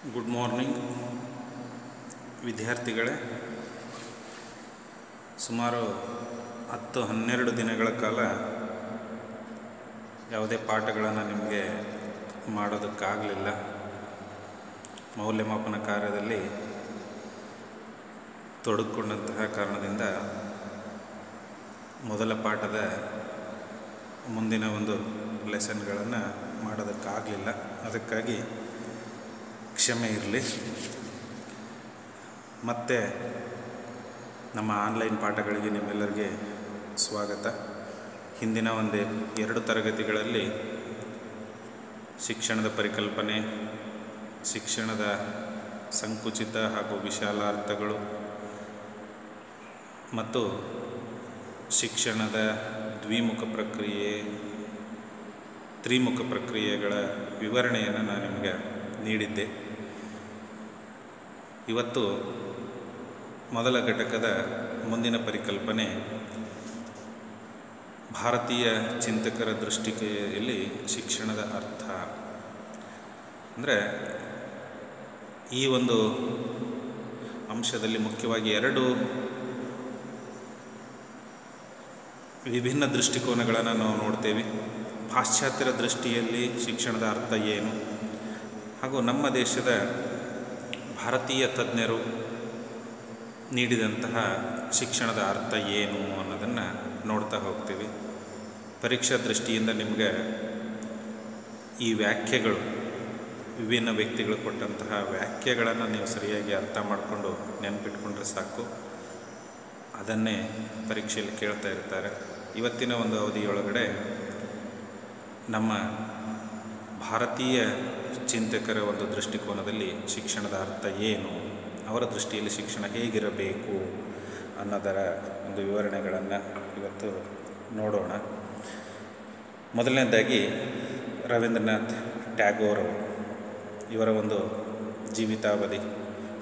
Good morning ವಿದ್ಯಾರ್ಥಿಗಳೇ. ಸುಮಾರು ಹತ್ತು ಹನ್ನೆರಡು ದಿನಗಳ ಕಾಲ ಯಾವುದೇ ಪಾಠಗಳನ್ನು ನಿಮಗೆ ಮಾಡೋದಕ್ಕಾಗಲಿಲ್ಲ. ಮೌಲ್ಯಮಾಪನ ಕಾರ್ಯದಲ್ಲಿ ತೊಡಗಿಕೊಂಡಂತಹ ಕಾರಣದಿಂದ ಮೊದಲ ಪಾಠದ ಮುಂದಿನ ಒಂದು ಲೆಸನ್ಗಳನ್ನು ಮಾಡೋದಕ್ಕಾಗಲಿಲ್ಲ. ಅದಕ್ಕಾಗಿ ಕ್ಷಮೆ ಇರಲಿ. ಮತ್ತೆ ನಮ್ಮ ಆನ್ಲೈನ್ ಪಾಠಗಳಿಗೆ ನಿಮ್ಮೆಲ್ಲರಿಗೆ ಸ್ವಾಗತ. ಹಿಂದಿನ ಒಂದು ಎರಡು ತರಗತಿಗಳಲ್ಲಿ ಶಿಕ್ಷಣದ ಪರಿಕಲ್ಪನೆ, ಶಿಕ್ಷಣದ ಸಂಕುಚಿತ ಹಾಗೂ ವಿಶಾಲಾರ್ಥಗಳು ಮತ್ತು ಶಿಕ್ಷಣದ ದ್ವಿಮುಖ ಪ್ರಕ್ರಿಯೆ, ತ್ರಿಮುಖ ಪ್ರಕ್ರಿಯೆಗಳ ವಿವರಣೆಯನ್ನು ನಾನು ನಿಮಗೆ ನೀಡಿದ್ದೆ. ಇವತ್ತು ಮೊದಲ ಘಟಕದ ಮುಂದಿನ ಪರಿಕಲ್ಪನೆ ಭಾರತೀಯ ಚಿಂತಕರ ದೃಷ್ಟಿಕೆಯಲ್ಲಿ ಶಿಕ್ಷಣದ ಅರ್ಥ. ಅಂದರೆ ಈ ಒಂದು ಅಂಶದಲ್ಲಿ ಮುಖ್ಯವಾಗಿ ಎರಡು ವಿಭಿನ್ನ ದೃಷ್ಟಿಕೋನಗಳನ್ನು ನಾವು ನೋಡ್ತೇವೆ. ಪಾಶ್ಚಾತ್ಯರ ದೃಷ್ಟಿಯಲ್ಲಿ ಶಿಕ್ಷಣದ ಅರ್ಥ ಏನು? ಹಾಗೂ ನಮ್ಮ ದೇಶದ ಭಾರತೀಯ ತಜ್ಞರು ನೀಡಿದಂತಹ ಶಿಕ್ಷಣದ ಅರ್ಥ ಏನು ಅನ್ನೋದನ್ನು ನೋಡ್ತಾ ಹೋಗ್ತೀವಿ. ಪರೀಕ್ಷಾ ದೃಷ್ಟಿಯಿಂದ ನಿಮಗೆ ಈ ವ್ಯಾಖ್ಯೆಗಳು, ವಿಭಿನ್ನ ವ್ಯಕ್ತಿಗಳು ಕೊಟ್ಟಂತಹ ವ್ಯಾಖ್ಯೆಗಳನ್ನು ನೀವು ಸರಿಯಾಗಿ ಅರ್ಥ ಮಾಡಿಕೊಂಡು ನೆನಪಿಟ್ಕೊಂಡ್ರೆ ಸಾಕು. ಅದನ್ನೇ ಪರೀಕ್ಷೆಯಲ್ಲಿ ಕೇಳ್ತಾ ಇರ್ತಾರೆ. ಇವತ್ತಿನ ಒಂದು ಅವಧಿಯೊಳಗಡೆ ನಮ್ಮ ಭಾರತೀಯ ಚಿಂತಕರ ಒಂದು ದೃಷ್ಟಿಕೋನದಲ್ಲಿ ಶಿಕ್ಷಣದ ಅರ್ಥ ಏನು? ಅವರ ದೃಷ್ಟಿಯಲ್ಲಿ ಶಿಕ್ಷಣ ಹೇಗಿರಬೇಕು ಅನ್ನೋದರ ಒಂದು ವಿವರಣೆಗಳನ್ನು ಇವತ್ತು ನೋಡೋಣ. ಮೊದಲನೇದಾಗಿ ರವೀಂದ್ರನಾಥ್ ಟ್ಯಾಗೋರ್ ಇವರ ಒಂದು ಜೀವಿತಾವಧಿ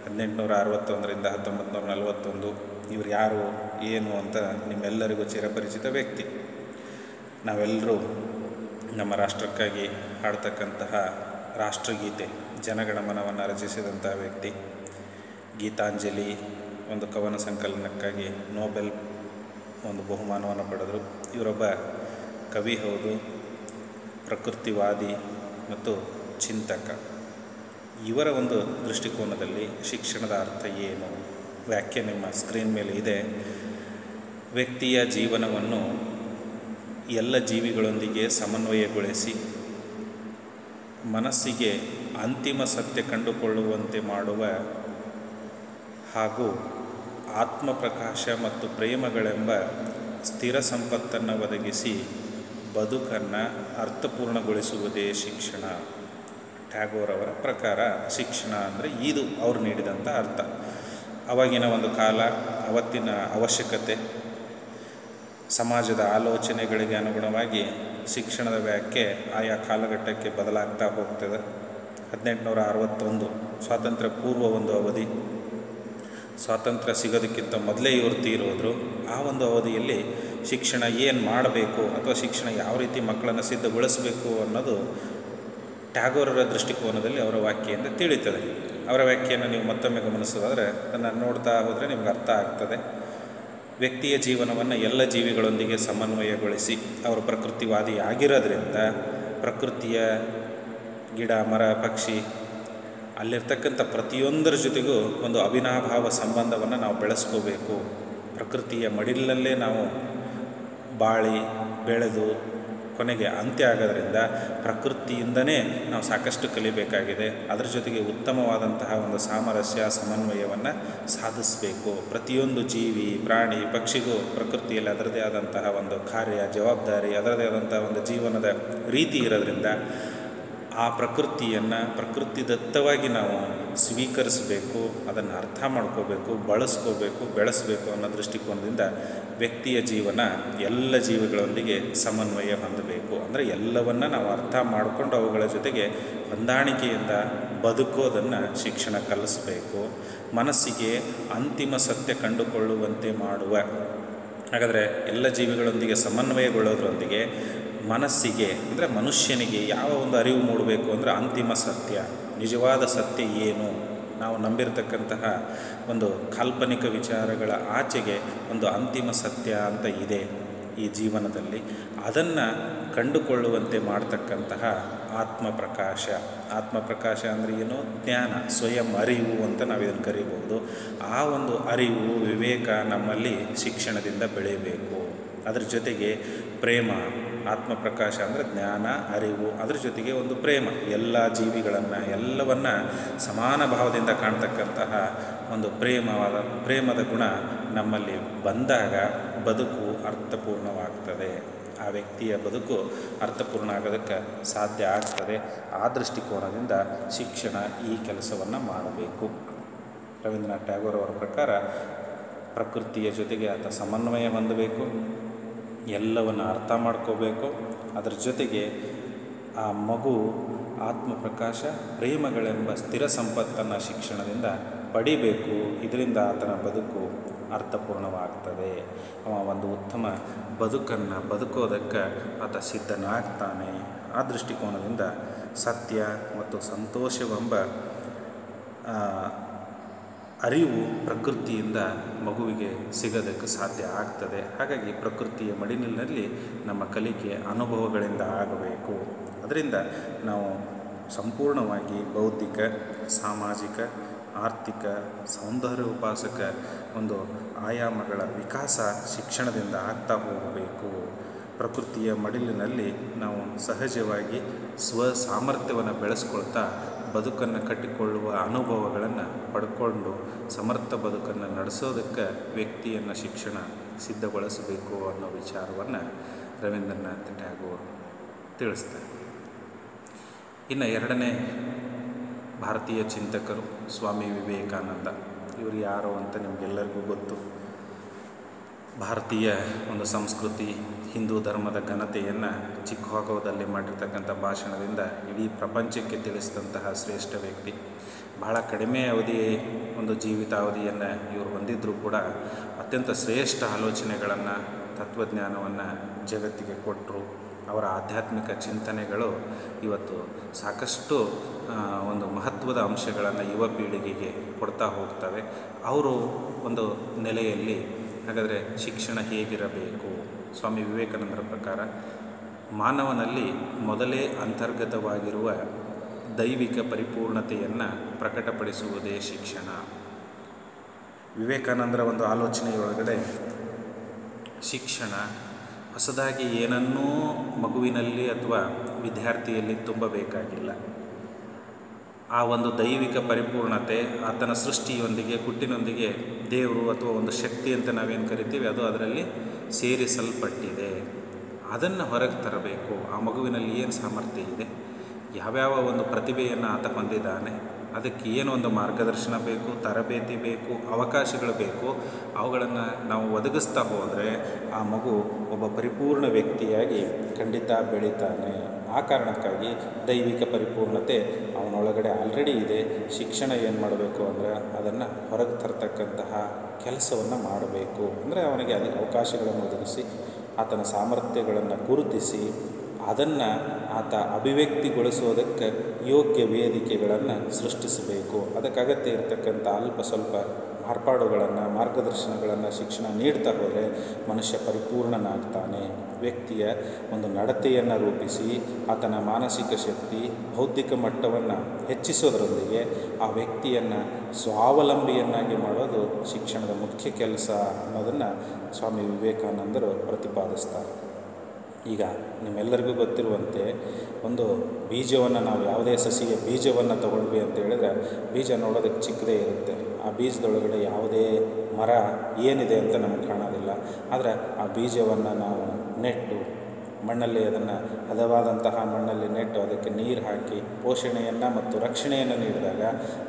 ಹದಿನೆಂಟುನೂರ ಅರವತ್ತೊಂದರಿಂದ ಹತ್ತೊಂಬತ್ತು ನೂರ ನಲವತ್ತೊಂದು ಇವರು ಯಾರು, ಏನು ಅಂತ ನಿಮ್ಮೆಲ್ಲರಿಗೂ ಚಿರಪರಿಚಿತ ವ್ಯಕ್ತಿ. ನಾವೆಲ್ಲರೂ ನಮ್ಮ ರಾಷ್ಟ್ರಕ್ಕಾಗಿ ಹಾಡ್ತಕ್ಕಂತಹ ರಾಷ್ಟ್ರಗೀತೆ ಜನಗಣಮನವನ್ನು ರಚಿಸಿದಂತಹ ವ್ಯಕ್ತಿ. ಗೀತಾಂಜಲಿ ಒಂದು ಕವನ ಸಂಕಲನಕ್ಕಾಗಿ ನೋಬೆಲ್ ಒಂದು ಬಹುಮಾನವನ್ನು ಪಡೆದರು. ಇವರೊಬ್ಬ ಕವಿ ಹೌದು, ಪ್ರಕೃತಿವಾದಿ ಮತ್ತು ಚಿಂತಕ. ಇವರ ಒಂದು ದೃಷ್ಟಿಕೋನದಲ್ಲಿ ಶಿಕ್ಷಣದ ಅರ್ಥ ಏನು? ವ್ಯಾಖ್ಯೆ ನಿಮ್ಮ ಸ್ಕ್ರೀನ್ ಮೇಲೆ ಇದೆ. ವ್ಯಕ್ತಿಯ ಜೀವನವನ್ನು ಎಲ್ಲ ಜೀವಿಗಳೊಂದಿಗೆ ಸಮನ್ವಯಗೊಳಿಸಿ ಮನಸ್ಸಿಗೆ ಅಂತಿಮ ಸತ್ಯ ಕಂಡುಕೊಳ್ಳುವಂತೆ ಮಾಡುವ ಹಾಗೂ ಆತ್ಮಪ್ರಕಾಶ ಮತ್ತು ಪ್ರೇಮಗಳೆಂಬ ಸ್ಥಿರ ಸಂಪತ್ತನ್ನು ಒದಗಿಸಿ ಬದುಕನ್ನು ಅರ್ಥಪೂರ್ಣಗೊಳಿಸುವುದೇ ಶಿಕ್ಷಣ. ಟ್ಯಾಗೋರ್ ಅವರ ಪ್ರಕಾರ ಶಿಕ್ಷಣ ಅಂದರೆ ಇದು ಅವರು ನೀಡಿದಂಥ ಅರ್ಥ. ಅವಾಗಿನ ಒಂದು ಕಾಲ, ಅವತ್ತಿನ ಅವಶ್ಯಕತೆ ಸಮಾಜದ ಆಲೋಚನೆಗಳಿಗೆ ಅನುಗುಣವಾಗಿ ಶಿಕ್ಷಣದ ವ್ಯಾಖ್ಯೆ ಆಯಾ ಕಾಲಘಟ್ಟಕ್ಕೆ ಬದಲಾಗ್ತಾ ಹೋಗ್ತದೆ. ಹದಿನೆಂಟುನೂರ ಅರವತ್ತೊಂದು ಸ್ವಾತಂತ್ರ್ಯ ಪೂರ್ವ ಒಂದು ಅವಧಿ. ಸ್ವಾತಂತ್ರ್ಯ ಸಿಗೋದಕ್ಕಿಂತ ಮೊದಲೇ ಇವರು ತೀರೋದ್ರು. ಆ ಒಂದು ಅವಧಿಯಲ್ಲಿ ಶಿಕ್ಷಣ ಏನು ಮಾಡಬೇಕು ಅಥವಾ ಶಿಕ್ಷಣ ಯಾವ ರೀತಿ ಮಕ್ಕಳನ್ನು ಸಿದ್ಧಗೊಳಿಸಬೇಕು ಅನ್ನೋದು ಟ್ಯಾಗೋರರ ದೃಷ್ಟಿಕೋನದಲ್ಲಿ ಅವರ ವಾಕ್ಯದಿಂದ ತಿಳಿತದೆ. ಅವರ ವ್ಯಾಖ್ಯೆಯನ್ನು ನೀವು ಮತ್ತೊಮ್ಮೆ ಗಮನಿಸೋದಾದರೆ, ಅದನ್ನು ನೋಡ್ತಾ ಹೋದರೆ ನಿಮ್ಗೆ ಅರ್ಥ ಆಗ್ತದೆ. ವ್ಯಕ್ತಿಯ ಜೀವನವನ್ನು ಎಲ್ಲ ಜೀವಿಗಳೊಂದಿಗೆ ಸಮನ್ವಯಗೊಳಿಸಿ ಅವರು ಪ್ರಕೃತಿವಾದಿ ಆಗಿರೋದ್ರಿಂದ ಪ್ರಕೃತಿಯ ಗಿಡ, ಮರ, ಪಕ್ಷಿ ಅಲ್ಲಿರ್ತಕ್ಕಂಥ ಪ್ರತಿಯೊಂದರ ಜೊತೆಗೂ ಒಂದು ಅವಿನಾಭಾವ ಸಂಬಂಧವನ್ನು ನಾವು ಬೆಳೆಸ್ಕೋಬೇಕು. ಪ್ರಕೃತಿಯ ಮಡಿಲಲ್ಲೇ ನಾವು ಬಾಳಿ, ಬೆಳೆದು ಕೊನೆಗೆ ಅಂತ್ಯ ಆಗೋದ್ರಿಂದ ಪ್ರಕೃತಿಯಿಂದನೇ ನಾವು ಸಾಕಷ್ಟು ಕಲಿಬೇಕಾಗಿದೆ. ಅದರ ಜೊತೆಗೆ ಉತ್ತಮವಾದಂತಹ ಒಂದು ಸಾಮರಸ್ಯ, ಸಮನ್ವಯವನ್ನು ಸಾಧಿಸಬೇಕು. ಪ್ರತಿಯೊಂದು ಜೀವಿ, ಪ್ರಾಣಿ, ಪಕ್ಷಿಗೂ ಪ್ರಕೃತಿಯಲ್ಲಿ ಅದರದೇ ಆದಂತಹ ಒಂದು ಕಾರ್ಯ, ಜವಾಬ್ದಾರಿ ಅದರದೇ ಆದಂತಹ ಒಂದು ಜೀವನದ ರೀತಿ ಇರೋದ್ರಿಂದ ಆ ಪ್ರಕೃತಿಯನ್ನು ಪ್ರಕೃತಿದತ್ತವಾಗಿ ನಾವು ಸ್ವೀಕರಿಸಬೇಕು, ಅದನ್ನು ಅರ್ಥ ಮಾಡ್ಕೋಬೇಕು, ಬಳಸ್ಕೋಬೇಕು, ಬೆಳೆಸಬೇಕು ಅನ್ನೋ ದೃಷ್ಟಿಕೋನದಿಂದ ವ್ಯಕ್ತಿಯ ಜೀವನ ಎಲ್ಲ ಜೀವಿಗಳೊಂದಿಗೆ ಸಮನ್ವಯ ಹೊಂದಬೇಕು. ಅಂದರೆ ಎಲ್ಲವನ್ನು ನಾವು ಅರ್ಥ ಮಾಡಿಕೊಂಡು ಅವುಗಳ ಜೊತೆಗೆ ಹೊಂದಾಣಿಕೆಯಿಂದ ಬದುಕೋದನ್ನು ಶಿಕ್ಷಣ ಕಲಿಸಬೇಕು. ಮನಸ್ಸಿಗೆ ಅಂತಿಮ ಸತ್ಯ ಕಂಡುಕೊಳ್ಳುವಂತೆ ಮಾಡುವ. ಹಾಗಾದರೆ ಎಲ್ಲ ಜೀವಿಗಳೊಂದಿಗೆ ಸಮನ್ವಯಗೊಳ್ಳೋದ್ರೊಂದಿಗೆ ಮನಸ್ಸಿಗೆ, ಅಂದರೆ ಮನುಷ್ಯನಿಗೆ ಯಾವ ಒಂದು ಅರಿವು ಮೂಡಬೇಕು ಅಂದರೆ ಅಂತಿಮ ಸತ್ಯ. ನಿಜವಾದ ಸತ್ಯ ಏನು? ನಾವು ನಂಬಿರತಕ್ಕಂತಹ ಒಂದು ಕಾಲ್ಪನಿಕ ವಿಚಾರಗಳ ಆಚೆಗೆ ಒಂದು ಅಂತಿಮ ಸತ್ಯ ಅಂತ ಇದೆ ಈ ಜೀವನದಲ್ಲಿ. ಅದನ್ನು ಕಂಡುಕೊಳ್ಳುವಂತೆ ಮಾಡ್ತಕ್ಕಂತಹ ಆತ್ಮಪ್ರಕಾಶ. ಆತ್ಮಪ್ರಕಾಶ ಅಂದರೆ ಏನು? ಜ್ಞಾನ, ಸ್ವಯಂ ಅರಿವು ಅಂತ ನಾವು ಇದನ್ನು ಕರೀಬಹುದು. ಆ ಒಂದು ಅರಿವು ವಿವೇಕ ನಮ್ಮಲ್ಲಿ ಶಿಕ್ಷಣದಿಂದ ಬೆಳೆಯಬೇಕು. ಅದರ ಜೊತೆಗೆ ಪ್ರೇಮ ಆತ್ಮಪ್ರಕಾಶ ಅಂದರೆ ಜ್ಞಾನ, ಅರಿವು, ಅದ್ರ ಜೊತೆಗೆ ಒಂದು ಪ್ರೇಮ. ಎಲ್ಲ ಜೀವಿಗಳನ್ನು, ಎಲ್ಲವನ್ನು ಸಮಾನ ಭಾವದಿಂದ ಕಾಣ್ತಕ್ಕಂತಹ ಒಂದು ಪ್ರೇಮವಾದ, ಪ್ರೇಮದ ಗುಣ ನಮ್ಮಲ್ಲಿ ಬಂದಾಗ ಬದುಕು ಅರ್ಥಪೂರ್ಣವಾಗ್ತದೆ. ಆ ವ್ಯಕ್ತಿಯ ಬದುಕು ಅರ್ಥಪೂರ್ಣ ಆಗೋದಕ್ಕೆ ಸಾಧ್ಯ ಆಗ್ತದೆ. ಆ ದೃಷ್ಟಿಕೋನದಿಂದ ಶಿಕ್ಷಣ ಈ ಕೆಲಸವನ್ನು ಮಾಡಬೇಕು. ರವೀಂದ್ರನಾಥ್ ಟ್ಯಾಗೋರ್ ಅವರ ಪ್ರಕಾರ ಪ್ರಕೃತಿಯ ಜೊತೆಗೆ ಆತ ಸಮನ್ವಯ ಹೊಂದಬೇಕು. ಎಲ್ಲವನ್ನು ಅರ್ಥ ಮಾಡ್ಕೋಬೇಕು. ಅದರ ಜೊತೆಗೆ ಆ ಮಗು ಆತ್ಮಪ್ರಕಾಶ, ಪ್ರೇಮಗಳೆಂಬ ಸ್ಥಿರ ಸಂಪತ್ತನ್ನು ಶಿಕ್ಷಣದಿಂದ ಪಡಿಬೇಕು. ಇದರಿಂದ ಆತನ ಬದುಕು ಅರ್ಥಪೂರ್ಣವಾಗ್ತದೆ. ಅವ ಒಂದು ಉತ್ತಮ ಬದುಕನ್ನು ಬದುಕೋದಕ್ಕೆ ಆತ ಸಿದ್ಧನಾಗ್ತಾನೆ. ಆ ದೃಷ್ಟಿಕೋನದಿಂದ ಸತ್ಯ ಮತ್ತು ಸಂತೋಷವೆಂಬ ಅರಿವು ಪ್ರಕೃತಿಯಿಂದ ಮಗುವಿಗೆ ಸಿಗೋದಕ್ಕೆ ಸಾಧ್ಯ ಆಗ್ತದೆ. ಹಾಗಾಗಿ ಪ್ರಕೃತಿಯ ಮಡಿಲಿನಲ್ಲಿ ನಮ್ಮ ಕಲಿಕೆ ಅನುಭವಗಳಿಂದ ಆಗಬೇಕು. ಅದರಿಂದ ನಾವು ಸಂಪೂರ್ಣವಾಗಿ ಬೌದ್ಧಿಕ, ಸಾಮಾಜಿಕ, ಆರ್ಥಿಕ, ಸೌಂದರ್ಯ ಉಪಾಸಕ ಒಂದು ಆಯಾಮಗಳ ವಿಕಾಸ ಶಿಕ್ಷಣದಿಂದ ಆಗ್ತಾ ಹೋಗಬೇಕು. ಪ್ರಕೃತಿಯ ಮಡಿಲಿನಲ್ಲಿ ನಾವು ಸಹಜವಾಗಿ ಸ್ವ ಸಾಮರ್ಥ್ಯವನ್ನು ಬೆಳೆಸ್ಕೊಳ್ತಾ ಬದುಕನ್ನು ಕಟ್ಟಿಕೊಳ್ಳುವ ಅನುಭವಗಳನ್ನು ಪಡ್ಕೊಂಡು ಸಮರ್ಥ ಬದುಕನ್ನು ನಡೆಸೋದಕ್ಕೆ ವ್ಯಕ್ತಿಯನ್ನು ಶಿಕ್ಷಣ ಸಿದ್ಧಗೊಳಿಸಬೇಕು ಅನ್ನೋ ವಿಚಾರವನ್ನು ರವೀಂದ್ರನಾಥ್ ಟ್ಯಾಗೋರ್ ತಿಳಿಸ್ತಾರೆ. ಇನ್ನು ಎರಡನೇ ಭಾರತೀಯ ಚಿಂತಕರು ಸ್ವಾಮಿ ವಿವೇಕಾನಂದ. ಇವರು ಯಾರು ಅಂತ ನಿಮಗೆಲ್ಲರಿಗೂ ಗೊತ್ತು. ಭಾರತೀಯ ಒಂದು ಸಂಸ್ಕೃತಿ, ಹಿಂದೂ ಧರ್ಮದ ಘನತೆಯನ್ನು ಚಿಕ್ಕಾಗೋದಲ್ಲಿ ಮಾಡಿರ್ತಕ್ಕಂಥ ಭಾಷಣದಿಂದ ಇಡೀ ಪ್ರಪಂಚಕ್ಕೆ ತಿಳಿಸಿದಂತಹ ಶ್ರೇಷ್ಠ ವ್ಯಕ್ತಿ. ಬಹಳ ಕಡಿಮೆ ಅವಧಿ, ಒಂದು ಜೀವಿತಾವಧಿಯನ್ನು ಇವರು ಹೊಂದಿದ್ದರೂ ಕೂಡ ಅತ್ಯಂತ ಶ್ರೇಷ್ಠ ಆಲೋಚನೆಗಳನ್ನು, ತತ್ವಜ್ಞಾನವನ್ನು ಜಗತ್ತಿಗೆ ಕೊಟ್ಟರು ಅವರ ಆಧ್ಯಾತ್ಮಿಕ ಚಿಂತನೆಗಳು ಇವತ್ತು ಸಾಕಷ್ಟು ಒಂದು ಮಹತ್ವದ ಅಂಶಗಳನ್ನು ಯುವ ಪೀಳಿಗೆಗೆ ಕೊಡ್ತಾ ಹೋಗ್ತವೆ. ಅವರು ಒಂದು ನೆಲೆಯಲ್ಲಿ ಹಾಗಾದರೆ ಶಿಕ್ಷಣ ಹೇಗಿರಬೇಕು? ಸ್ವಾಮಿ ವಿವೇಕಾನಂದರ ಪ್ರಕಾರ ಮಾನವನಲ್ಲಿ ಮೊದಲೇ ಅಂತರ್ಗತವಾಗಿರುವ ದೈವಿಕ ಪರಿಪೂರ್ಣತೆಯನ್ನು ಪ್ರಕಟಪಡಿಸುವುದೇ ಶಿಕ್ಷಣ. ವಿವೇಕಾನಂದರ ಒಂದು ಆಲೋಚನೆಯೊಳಗಡೆ ಶಿಕ್ಷಣ ಹೊಸದಾಗಿ ಏನನ್ನೂ ಮಗುವಿನಲ್ಲಿ ಅಥವಾ ವಿದ್ಯಾರ್ಥಿಯಲ್ಲಿ ತುಂಬಬೇಕಾಗಿಲ್ಲ. ಆ ಒಂದು ದೈವಿಕ ಪರಿಪೂರ್ಣತೆ, ಆತನ ಸೃಷ್ಟಿಯೊಂದಿಗೆ, ಹುಟ್ಟಿನೊಂದಿಗೆ ದೇವರು ಅಥವಾ ಒಂದು ಶಕ್ತಿ ಅಂತ ನಾವೇನು ಕರಿತೀವಿ, ಅದು ಅದರಲ್ಲಿ ಸೇರಿಸಲ್ಪಟ್ಟಿದೆ. ಅದನ್ನು ಹೊರಗೆ ತರಬೇಕು. ಆ ಮಗುವಿನಲ್ಲಿ ಏನು ಸಾಮರ್ಥ್ಯ ಇದೆ? ಯಾವ್ಯಾವ ಒಂದು ಪ್ರತಿಭೆಯನ್ನು ಆತ ಹೊಂದಿದ್ದಾನೆ? ಅದಕ್ಕೆ ಏನು ಒಂದು ಮಾರ್ಗದರ್ಶನ ಬೇಕು, ತರಬೇತಿ ಬೇಕು, ಅವಕಾಶಗಳು ಬೇಕು, ಅವುಗಳನ್ನು ನಾವು ಒದಗಿಸ್ತಾ ಹೋದರೆ ಆ ಮಗು ಒಬ್ಬ ಪರಿಪೂರ್ಣ ವ್ಯಕ್ತಿಯಾಗಿ ಖಂಡಿತ ಬೆಳೀತಾನೆ. ಆ ಕಾರಣಕ್ಕಾಗಿ ದೈವಿಕ ಪರಿಪೂರ್ಣತೆ ಅವನೊಳಗಡೆ ಆಲ್ರೆಡಿ ಇದೆ. ಶಿಕ್ಷಣ ಏನು ಮಾಡಬೇಕು ಅಂದರೆ ಅದನ್ನು ಹೊರಗೆ ತರ್ತಕ್ಕಂತಹ ಕೆಲಸವನ್ನು ಮಾಡಬೇಕು. ಅಂದರೆ ಅವನಿಗೆ ಅದಕ್ಕೆ ಅವಕಾಶಗಳನ್ನು ಒದಗಿಸಿ, ಆತನ ಸಾಮರ್ಥ್ಯಗಳನ್ನು ಗುರುತಿಸಿ ಅದನ್ನು ಆತ ಅಭಿವ್ಯಕ್ತಿಗೊಳಿಸೋದಕ್ಕೆ ಯೋಗ್ಯ ವೇದಿಕೆಗಳನ್ನು ಸೃಷ್ಟಿಸಬೇಕು. ಅದಕ್ಕೆ ಅಗತ್ಯ ಇರತಕ್ಕಂಥ ಅಲ್ಪ ಸ್ವಲ್ಪ ಮಾರ್ಪಾಡುಗಳನ್ನು, ಮಾರ್ಗದರ್ಶನಗಳನ್ನು ಶಿಕ್ಷಣ ನೀಡ್ತಾ ಹೋದರೆ ಮನುಷ್ಯ ಪರಿಪೂರ್ಣನಾಗ್ತಾನೆ. ವ್ಯಕ್ತಿಯ ಒಂದು ನಡತೆಯನ್ನು ರೂಪಿಸಿ, ಆತನ ಮಾನಸಿಕ ಶಕ್ತಿ, ಬೌದ್ಧಿಕ ಮಟ್ಟವನ್ನು ಹೆಚ್ಚಿಸೋದರೊಂದಿಗೆ ಆ ವ್ಯಕ್ತಿಯನ್ನು ಸ್ವಾವಲಂಬಿಯನ್ನಾಗಿ ಮಾಡೋದು ಶಿಕ್ಷಣದ ಮುಖ್ಯ ಕೆಲಸ ಅನ್ನೋದನ್ನು ಸ್ವಾಮಿ ವಿವೇಕಾನಂದರು ಪ್ರತಿಪಾದಿಸ್ತಾರೆ. ಈಗ ನಿಮ್ಮೆಲ್ಲರಿಗೂ ಗೊತ್ತಿರುವಂತೆ ಒಂದು ಬೀಜವನ್ನು ನಾವು ಯಾವುದೇ ಸಸಿಗೆ ಬೀಜವನ್ನು ತಗೊಳ್ವಿ ಅಂತ ಹೇಳಿದ್ರೆ ಬೀಜ ನೋಡೋದಕ್ಕೆ ಚಿಕ್ಕದೇ ಇರುತ್ತೆ. ಆ ಬೀಜದೊಳಗಡೆ ಯಾವುದೇ ಮರ ಏನಿದೆ ಅಂತ ನಮಗೆ ಕಾಣೋದಿಲ್ಲ. ಆದರೆ ಆ ಬೀಜವನ್ನು ನಾವು ನೆಟ್ಟು ಮಣ್ಣಲ್ಲಿ ಅದನ್ನು ಹದವಾದಂತಹ ಮಣ್ಣಲ್ಲಿ ನೆಟ್ಟು ಅದಕ್ಕೆ ನೀರು ಹಾಕಿ ಪೋಷಣೆಯನ್ನು ಮತ್ತು ರಕ್ಷಣೆಯನ್ನು ನೀಡಿದಾಗ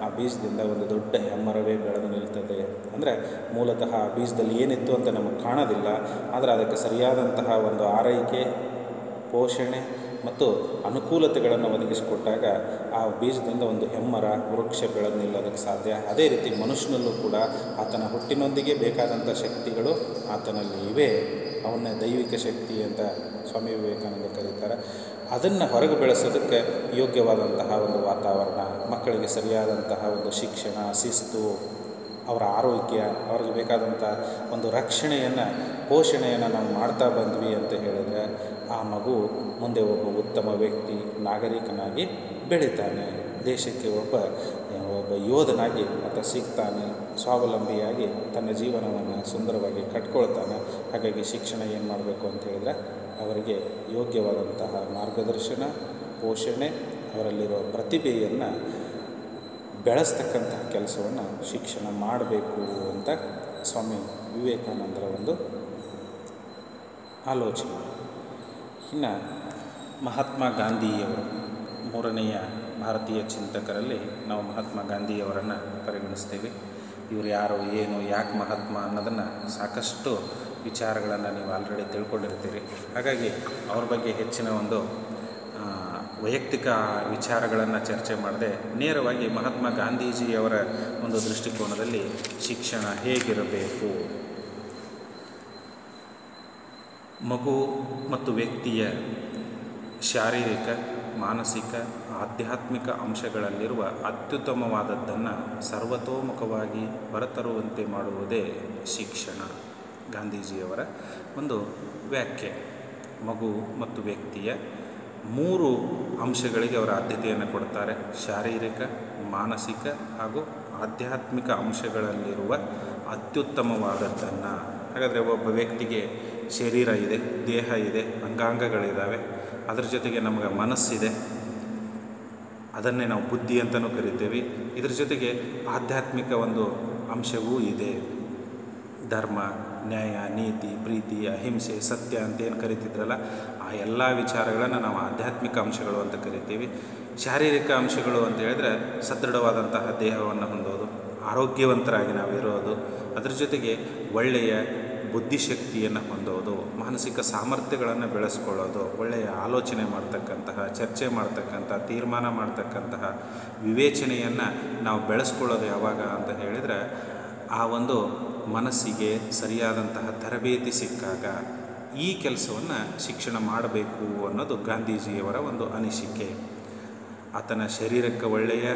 ಆ ಬೀಜದಿಂದ ಒಂದು ದೊಡ್ಡ ಹೆಮ್ಮರವೇ ಬೆಳೆದು ನಿಲ್ತದೆ. ಅಂದರೆ ಮೂಲತಃ ಆ ಬೀಜದಲ್ಲಿ ಏನಿತ್ತು ಅಂತ ನಮಗೆ ಕಾಣೋದಿಲ್ಲ. ಆದರೆ ಅದಕ್ಕೆ ಸರಿಯಾದಂತಹ ಒಂದು ಆರೈಕೆ, ಪೋಷಣೆ ಮತ್ತು ಅನುಕೂಲತೆಗಳನ್ನು ಒದಗಿಸಿಕೊಟ್ಟಾಗ ಆ ಬೀಜದಿಂದ ಒಂದು ಹೆಮ್ಮರ, ವೃಕ್ಷ ಬೆಳೆದು ನಿಲ್ಲೋದಕ್ಕೆ ಸಾಧ್ಯ. ಅದೇ ರೀತಿ ಮನುಷ್ಯನಲ್ಲೂ ಕೂಡ ಆತನ ಹುಟ್ಟಿನೊಂದಿಗೆ ಬೇಕಾದಂಥ ಶಕ್ತಿಗಳು ಆತನಲ್ಲಿ ಇವೆ. ಅವನ್ನೇ ದೈವಿಕ ಶಕ್ತಿ ಅಂತ ಸ್ವಾಮಿ ವಿವೇಕಾನಂದ ಕರೀತಾರೆ. ಅದನ್ನು ಹೊರಗೆ ಬೆಳೆಸೋದಕ್ಕೆ ಯೋಗ್ಯವಾದಂತಹ ಒಂದು ವಾತಾವರಣ, ಮಕ್ಕಳಿಗೆ ಸರಿಯಾದಂತಹ ಒಂದು ಶಿಕ್ಷಣ, ಶಿಸ್ತು, ಅವರ ಆರೋಗ್ಯ, ಅವ್ರಿಗೆ ಬೇಕಾದಂಥ ಒಂದು ರಕ್ಷಣೆಯನ್ನು, ಪೋಷಣೆಯನ್ನು ನಾವು ಮಾಡ್ತಾ ಬಂದ್ವಿ ಅಂತ ಹೇಳಿದರೆ ಆ ಮಗು ಮುಂದೆ ಒಬ್ಬ ಉತ್ತಮ ವ್ಯಕ್ತಿ, ನಾಗರಿಕನಾಗಿ ಬೆಳಿತಾನೆ. ದೇಶಕ್ಕೆ ಒಬ್ಬ ಯೋಧನಾಗಿ ಆತ ಸಿಗ್ತಾನೆ, ಸ್ವಾವಲಂಬಿಯಾಗಿ ತನ್ನ ಜೀವನವನ್ನು ಸುಂದರವಾಗಿ ಕಟ್ಕೊಳ್ತಾನೆ. ಹಾಗಾಗಿ ಶಿಕ್ಷಣ ಏನು ಮಾಡಬೇಕು ಅಂತ ಹೇಳಿದ್ರೆ ಅವರಿಗೆ ಯೋಗ್ಯವಾದಂತಹ ಮಾರ್ಗದರ್ಶನ, ಪೋಷಣೆ ಅವರಲ್ಲಿರುವ ಪ್ರತಿಭೆಯನ್ನು ಬೆಳೆಸ್ತಕ್ಕಂತಹ ಕೆಲಸವನ್ನು ಶಿಕ್ಷಣ ಮಾಡಬೇಕು ಅಂತ ಸ್ವಾಮಿ ವಿವೇಕಾನಂದರ ಒಂದು ಆಲೋಚನೆ. ಇನ್ನು ಮಹಾತ್ಮ ಗಾಂಧಿಯವರು ಮೂರನೆಯ ಭಾರತೀಯ ಚಿಂತಕರಲ್ಲಿ ನಾವು ಮಹಾತ್ಮ ಗಾಂಧಿಯವರನ್ನು ಪರಿಗಣಿಸ್ತೇವೆ. ಇವರು ಯಾರು, ಏನು, ಯಾಕೆ ಮಹಾತ್ಮ ಅನ್ನೋದನ್ನು ಸಾಕಷ್ಟು ವಿಚಾರಗಳನ್ನು ನೀವು ಆಲ್ರೆಡಿ ತಿಳ್ಕೊಂಡಿರ್ತೀರಿ. ಹಾಗಾಗಿ ಅವ್ರ ಬಗ್ಗೆ ಹೆಚ್ಚಿನ ಒಂದು ವೈಯಕ್ತಿಕ ವಿಚಾರಗಳನ್ನು ಚರ್ಚೆ ಮಾಡದೆ ನೇರವಾಗಿ ಮಹಾತ್ಮ ಗಾಂಧೀಜಿಯವರ ಒಂದು ದೃಷ್ಟಿಕೋನದಲ್ಲಿ ಶಿಕ್ಷಣ ಹೇಗಿರಬೇಕು? ಮಗು ಮತ್ತು ವ್ಯಕ್ತಿಯ ಶಾರೀರಿಕ, ಮಾನಸಿಕ ಆಧ್ಯಾತ್ಮಿಕ ಅಂಶಗಳಲ್ಲಿರುವ ಅತ್ಯುತ್ತಮವಾದದ್ದನ್ನು ಸರ್ವತೋಮುಖವಾಗಿ ಹೊರತರುವಂತೆ ಮಾಡುವುದೇ ಶಿಕ್ಷಣ. ಗಾಂಧೀಜಿಯವರ ಒಂದು ವ್ಯಾಖ್ಯೆ. ಮಗು ಮತ್ತು ವ್ಯಕ್ತಿಯ ಮೂರು ಅಂಶಗಳಿಗೆ ಅವರ ಆದ್ಯತೆಯನ್ನು ಕೊಡ್ತಾರೆ. ಶಾರೀರಿಕ, ಮಾನಸಿಕ ಹಾಗೂ ಆಧ್ಯಾತ್ಮಿಕ ಅಂಶಗಳಲ್ಲಿರುವ ಅತ್ಯುತ್ತಮವಾದದ್ದನ್ನು. ಹಾಗಾದರೆ ಒಬ್ಬ ವ್ಯಕ್ತಿಗೆ ಶರೀರ ಇದೆ, ದೇಹ ಇದೆ ಅಂಗಾಂಗಗಳಿದ್ದಾವೆ ಅದರ ಜೊತೆಗೆ ನಮಗೆ ಮನಸ್ಸಿದೆ. ಅದನ್ನೇ ನಾವು ಬುದ್ಧಿ ಅಂತಲೂ ಕರಿತೇವೆ. ಇದರ ಜೊತೆಗೆ ಆಧ್ಯಾತ್ಮಿಕ ಒಂದು ಅಂಶವೂ ಇದೆ. ಧರ್ಮ, ನ್ಯಾಯ, ನೀತಿ, ಪ್ರೀತಿ, ಅಹಿಂಸೆ, ಸತ್ಯ ಅಂತ ಏನು ಕರಿತಿದ್ರಲ್ಲ, ಆ ಎಲ್ಲ ವಿಚಾರಗಳನ್ನು ನಾವು ಆಧ್ಯಾತ್ಮಿಕ ಅಂಶಗಳು ಅಂತ ಕರಿತೀವಿ. ಶಾರೀರಿಕ ಅಂಶಗಳು ಅಂತ ಹೇಳಿದ್ರೆ ಸದೃಢವಾದಂತಹ ದೇಹವನ್ನು ಹೊಂದೋದು, ಆರೋಗ್ಯವಂತರಾಗಿ ನಾವು ಇರೋದು ಅದರ ಜೊತೆಗೆ ಒಳ್ಳೆಯ ಬುದ್ಧಿಶಕ್ತಿಯನ್ನು ಹೊಂದೋದು ಮಾನಸಿಕ ಸಾಮರ್ಥ್ಯಗಳನ್ನು ಬೆಳೆಸ್ಕೊಳ್ಳೋದು, ಒಳ್ಳೆಯ ಆಲೋಚನೆ ಮಾಡ್ತಕ್ಕಂತಹ, ಚರ್ಚೆ ಮಾಡ್ತಕ್ಕಂಥ ತೀರ್ಮಾನ ಮಾಡ್ತಕ್ಕಂತಹ ವಿವೇಚನೆಯನ್ನು ನಾವು ಬೆಳೆಸ್ಕೊಳ್ಳೋದು ಯಾವಾಗ ಅಂತ ಹೇಳಿದರೆ, ಆ ಒಂದು ಮನಸ್ಸಿಗೆ ಸರಿಯಾದಂತಹ ತರಬೇತಿ ಸಿಕ್ಕಾಗ ಈ ಕೆಲಸವನ್ನು ಶಿಕ್ಷಣ ಮಾಡಬೇಕು ಅನ್ನೋದು ಗಾಂಧೀಜಿಯವರ ಒಂದು ಅನಿಸಿಕೆ. ಆತನ ಶರೀರಕ್ಕೆ ಒಳ್ಳೆಯ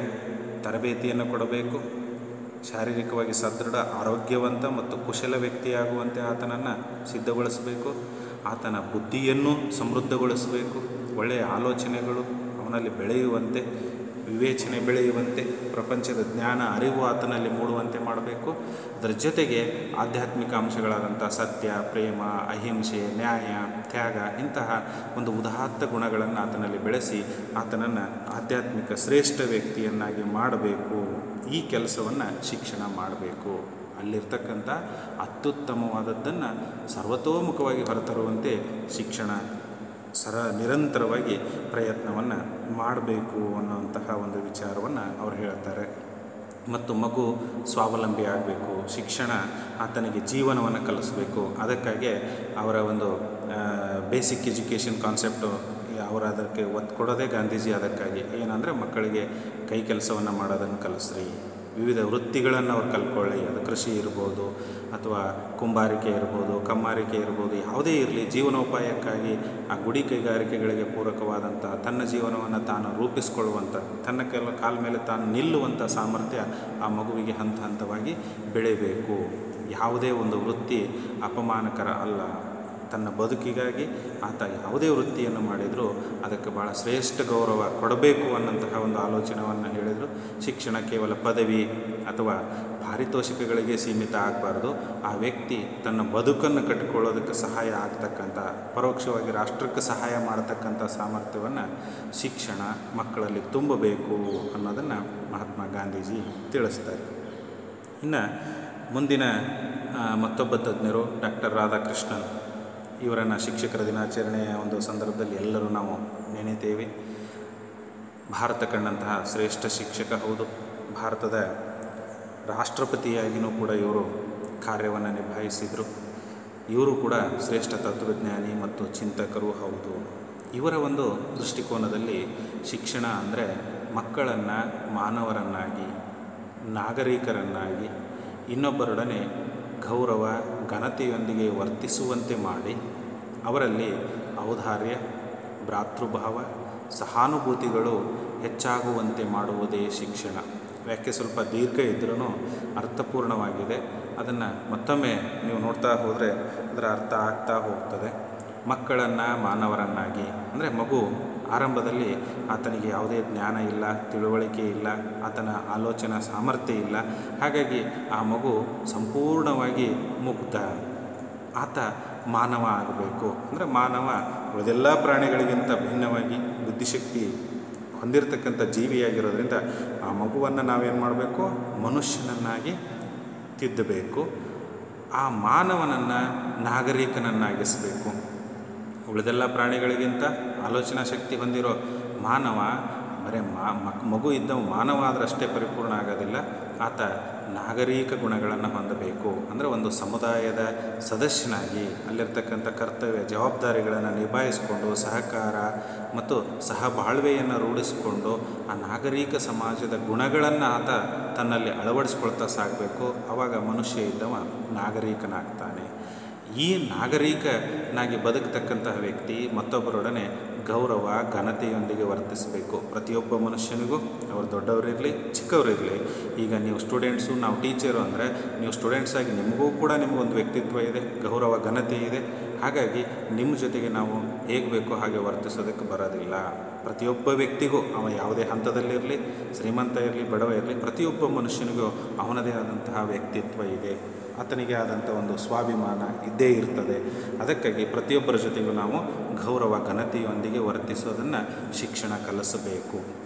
ತರಬೇತಿಯನ್ನು ಕೊಡಬೇಕು. ಶಾರೀರಿಕವಾಗಿ ಸದೃಢ, ಆರೋಗ್ಯವಂತ ಮತ್ತು ಕುಶಲ ವ್ಯಕ್ತಿಯಾಗುವಂತೆ ಆತನನ್ನು ಸಿದ್ಧಗೊಳಿಸಬೇಕು. ಆತನ ಬುದ್ಧಿಯನ್ನು ಸಮೃದ್ಧಗೊಳಿಸಬೇಕು. ಒಳ್ಳೆಯ ಆಲೋಚನೆಗಳು ಅವನಲ್ಲಿ ಬೆಳೆಯುವಂತೆ, ವಿವೇಚನೆ ಬೆಳೆಯುವಂತೆ, ಪ್ರಪಂಚದ ಜ್ಞಾನ, ಅರಿವು ಆತನಲ್ಲಿ ಮೂಡುವಂತೆ ಮಾಡಬೇಕು. ಅದರ ಜೊತೆಗೆ ಆಧ್ಯಾತ್ಮಿಕ ಅಂಶಗಳಾದಂಥ ಸತ್ಯ, ಪ್ರೇಮ, ಅಹಿಂಸೆ, ನ್ಯಾಯ, ತ್ಯಾಗ ಇಂತಹ ಒಂದು ಉದಾತ್ತ ಗುಣಗಳನ್ನು ಆತನಲ್ಲಿ ಬೆಳೆಸಿ ಆತನನ್ನು ಆಧ್ಯಾತ್ಮಿಕ ಶ್ರೇಷ್ಠ ವ್ಯಕ್ತಿಯನ್ನಾಗಿ ಮಾಡಬೇಕು. ಈ ಕೆಲಸವನ್ನು ಶಿಕ್ಷಣ ಮಾಡಬೇಕು. ಅಲ್ಲಿರ್ತಕ್ಕಂಥ ಅತ್ಯುತ್ತಮವಾದದ್ದನ್ನು ಸರ್ವತೋಮುಖವಾಗಿ ಹೊರತರುವಂತೆ ಶಿಕ್ಷಣ ಸರ ನಿರಂತರವಾಗಿ ಪ್ರಯತ್ನವನ್ನು ಮಾಡಬೇಕು ಅನ್ನುವಂತಹ ಒಂದು ವಿಚಾರವನ್ನು ಅವ್ರು ಹೇಳ್ತಾರೆ. ಮತ್ತು ಮಗು ಸ್ವಾವಲಂಬಿ ಆಗಬೇಕು, ಶಿಕ್ಷಣ ಆತನಿಗೆ ಜೀವನವನ್ನು ಕಲಿಸಬೇಕು. ಅದಕ್ಕಾಗಿ ಅವರ ಒಂದು ಬೇಸಿಕ್ ಎಜುಕೇಷನ್ ಕಾನ್ಸೆಪ್ಟು ಅದಕ್ಕೆ ಒತ್ತು ಕೊಡೋದೇ ಗಾಂಧೀಜಿ ಅದಕ್ಕಾಗಿ. ಏನಂದರೆ ಮಕ್ಕಳಿಗೆ ಕೈ ಕೆಲಸವನ್ನು ಮಾಡೋದನ್ನು ಕಲಿಸ್ರಿ. ವಿವಿಧ ವೃತ್ತಿಗಳನ್ನು ಅವ್ರು ಕಲ್ತ್ಕೊಳ್ಳಿ. ಅದು ಕೃಷಿ ಇರ್ಬೋದು, ಅಥವಾ ಕುಂಬಾರಿಕೆ ಇರ್ಬೋದು, ಕಮ್ಮಾರಿಕೆ ಇರ್ಬೋದು, ಯಾವುದೇ ಇರಲಿ. ಜೀವನೋಪಾಯಕ್ಕಾಗಿ ಆ ಗುಡಿ ಕೈಗಾರಿಕೆಗಳಿಗೆ ಪೂರಕವಾದಂಥ ತನ್ನ ಜೀವನವನ್ನು ತಾನು ರೂಪಿಸ್ಕೊಳ್ಳುವಂಥ, ತನ್ನ ಕೆಲ ಕಾಲ ಮೇಲೆ ತಾನು ನಿಲ್ಲುವಂಥ ಸಾಮರ್ಥ್ಯ ಆ ಮಗುವಿಗೆ ಹಂತ ಹಂತವಾಗಿ ಬೆಳೆಯಬೇಕು ಯಾವುದೇ ಒಂದು ವೃತ್ತಿ ಅಪಮಾನಕರ ಅಲ್ಲ. ತನ್ನ ಬದುಕಿಗಾಗಿ ಆತ ಯಾವುದೇ ವೃತ್ತಿಯನ್ನು ಮಾಡಿದರೂ ಅದಕ್ಕೆ ಭಾಳ ಶ್ರೇಷ್ಠ ಗೌರವ ಕೊಡಬೇಕು ಅನ್ನೋಂತಹ ಒಂದು ಆಲೋಚನೆಯನ್ನು ಹೇಳಿದರು. ಶಿಕ್ಷಣ ಕೇವಲ ಪದವಿ ಅಥವಾ ಪಾರಿತೋಷಿಕಗಳಿಗೆ ಸೀಮಿತ ಆಗಬಾರ್ದು. ಆ ವ್ಯಕ್ತಿ ತನ್ನ ಬದುಕನ್ನು ಕಟ್ಟಿಕೊಳ್ಳೋದಕ್ಕೆ ಸಹಾಯ ಆಗ್ತಕ್ಕಂಥ, ಪರೋಕ್ಷವಾಗಿ ರಾಷ್ಟ್ರಕ್ಕೆ ಸಹಾಯ ಮಾಡತಕ್ಕಂಥ ಸಾಮರ್ಥ್ಯವನ್ನು ಶಿಕ್ಷಣ ಮಕ್ಕಳಲ್ಲಿ ತುಂಬಬೇಕು ಅನ್ನೋದನ್ನು ಮಹಾತ್ಮ ಗಾಂಧೀಜಿ ತಿಳಿಸ್ತಾರೆ. ಇನ್ನು ಮುಂದಿನ ಮತ್ತೊಬ್ಬ ತಜ್ಞರು ಡಾಕ್ಟರ್ ರಾಧಾಕೃಷ್ಣನ್. ಇವರನ್ನು ಶಿಕ್ಷಕರ ದಿನಾಚರಣೆಯ ಒಂದು ಸಂದರ್ಭದಲ್ಲಿ ಎಲ್ಲರೂ ನಾವು ನೆನೆತೇವೆ. ಭಾರತ ಕಂಡಂತಹ ಶ್ರೇಷ್ಠ ಶಿಕ್ಷಕ ಹೌದು. ಭಾರತದ ರಾಷ್ಟ್ರಪತಿಯಾಗಿಯೂ ಕೂಡ ಇವರು ಕಾರ್ಯವನ್ನು ನಿಭಾಯಿಸಿದರು. ಇವರು ಕೂಡ ಶ್ರೇಷ್ಠ ತತ್ವಜ್ಞಾನಿ ಮತ್ತು ಚಿಂತಕರು ಹೌದು. ಇವರ ಒಂದು ದೃಷ್ಟಿಕೋನದಲ್ಲಿ ಶಿಕ್ಷಣ ಅಂದರೆ ಮಕ್ಕಳನ್ನು ಮಾನವರನ್ನಾಗಿ, ನಾಗರಿಕರನ್ನಾಗಿ, ಇನ್ನೊಬ್ಬರೊಡನೆ ಗೌರವ, ಘನತೆಯೊಂದಿಗೆ ವರ್ತಿಸುವಂತೆ ಮಾಡಿ ಅವರಲ್ಲಿ ಔದಾರ್ಯ, ಭ್ರಾತೃಭಾವ, ಸಹಾನುಭೂತಿಗಳು ಹೆಚ್ಚಾಗುವಂತೆ ಮಾಡುವುದೇ ಶಿಕ್ಷಣ. ವ್ಯಾಖ್ಯೆ ಸ್ವಲ್ಪ ದೀರ್ಘ ಇದ್ರೂ ಅರ್ಥಪೂರ್ಣವಾಗಿದೆ. ಅದನ್ನು ಮತ್ತೊಮ್ಮೆ ನೀವು ನೋಡ್ತಾ ಹೋದರೆ ಅದರ ಅರ್ಥ ಆಗ್ತಾ ಹೋಗ್ತದೆ. ಮಕ್ಕಳನ್ನು ಮಾನವರನ್ನಾಗಿ, ಅಂದರೆ ಮಗು ಆರಂಭದಲ್ಲಿ ಆತನಿಗೆ ಯಾವುದೇ ಜ್ಞಾನ ಇಲ್ಲ, ತಿಳುವಳಿಕೆ ಇಲ್ಲ, ಆತನ ಆಲೋಚನಾ ಸಾಮರ್ಥ್ಯ ಇಲ್ಲ. ಹಾಗಾಗಿ ಆ ಮಗು ಸಂಪೂರ್ಣವಾಗಿ ಮುಗ್ಧ. ಆತ ಮಾನವ ಆಗಬೇಕು. ಅಂದರೆ ಮಾನವ ಉಳಿದೆಲ್ಲ ಪ್ರಾಣಿಗಳಿಗಿಂತ ಭಿನ್ನವಾಗಿ ಬುದ್ಧಿಶಕ್ತಿ ಹೊಂದಿರತಕ್ಕಂಥ ಜೀವಿಯಾಗಿರೋದ್ರಿಂದ ಆ ಮಗುವನ್ನು ನಾವೇನು ಮಾಡಬೇಕು? ಮನುಷ್ಯನನ್ನಾಗಿ ತಿದ್ದಬೇಕು. ಆ ಮಾನವನನ್ನು ನಾಗರಿಕನನ್ನಾಗಿಸಬೇಕು. ಉಳಿದೆಲ್ಲ ಪ್ರಾಣಿಗಳಿಗಿಂತ ಆಲೋಚನಾ ಶಕ್ತಿ ಹೊಂದಿರೋ ಮಾನವ, ಬರೀ ಮಾ, ಮಕ್, ಮಗು ಇದ್ದ ಮಾನವ ಆದರಷ್ಟೇ ಪರಿಪೂರ್ಣ ಆಗೋದಿಲ್ಲ. ಆತ ನಾಗರಿಕ ಗುಣಗಳನ್ನು ಹೊಂದಬೇಕು. ಅಂದರೆ ಒಂದು ಸಮುದಾಯದ ಸದಸ್ಯನಾಗಿ ಅಲ್ಲಿರ್ತಕ್ಕಂಥ ಕರ್ತವ್ಯ, ಜವಾಬ್ದಾರಿಗಳನ್ನು ನಿಭಾಯಿಸಿಕೊಂಡು ಸಹಕಾರ ಮತ್ತು ಸಹಬಾಳ್ವೆಯನ್ನು ರೂಢಿಸಿಕೊಂಡು ಆ ನಾಗರಿಕ ಸಮಾಜದ ಗುಣಗಳನ್ನು ಆತ ತನ್ನಲ್ಲಿ ಅಳವಡಿಸ್ಕೊಳ್ತಾ ಸಾಗಬೇಕು. ಆವಾಗ ಮನುಷ್ಯ ಇದ್ದವ ನಾಗರಿಕನಾಗ್ತಾನೆ. ಈ ನಾಗರಿಕನಾಗಿ ಬದುಕತಕ್ಕಂತಹ ವ್ಯಕ್ತಿ ಮತ್ತೊಬ್ಬರೊಡನೆ ಗೌರವ, ಘನತೆಯೊಂದಿಗೆ ವರ್ತಿಸಬೇಕು. ಪ್ರತಿಯೊಬ್ಬ ಮನುಷ್ಯನಿಗೂ ಅವರು ದೊಡ್ಡವರಿರಲಿ ಚಿಕ್ಕವರಿರಲಿ ಈಗ ನೀವು ಸ್ಟೂಡೆಂಟ್ಸು ನಾವು ಟೀಚರು ಅಂದರೆ ನೀವು ಸ್ಟೂಡೆಂಟ್ಸ್ ಆಗಿ ನಿಮಗೂ ಕೂಡ ನಿಮಗೊಂದು ವ್ಯಕ್ತಿತ್ವ ಇದೆ, ಗೌರವ, ಘನತೆ ಇದೆ. ಹಾಗಾಗಿ ನಿಮ್ಮ ಜೊತೆಗೆ ನಾವು ಹೇಗೆ ಬೇಕೋ ಹಾಗೆ ವರ್ತಿಸೋದಕ್ಕೆ ಬರೋದಿಲ್ಲ. ಪ್ರತಿಯೊಬ್ಬ ವ್ಯಕ್ತಿಗೂ ಅವ ಯಾವುದೇ ಹಂತದಲ್ಲಿರಲಿ ಶ್ರೀಮಂತ ಇರಲಿ, ಬಡವ ಇರಲಿ, ಪ್ರತಿಯೊಬ್ಬ ಮನುಷ್ಯನಿಗೂ ಅವನದೇ ಆದಂತಹ ವ್ಯಕ್ತಿತ್ವ ಇದೆ. ಆತನಿಗೆ ಆದಂಥ ಒಂದು ಸ್ವಾಭಿಮಾನ ಇದ್ದೇ ಇರ್ತದೆ. ಅದಕ್ಕಾಗಿ ಪ್ರತಿಯೊಬ್ಬರ ಜೊತೆಗೂ ನಾವು ಗೌರವ, ಘನತೆಯೊಂದಿಗೆ ವರ್ತಿಸೋದನ್ನು ಶಿಕ್ಷಣ ಕಲಿಸಬೇಕು.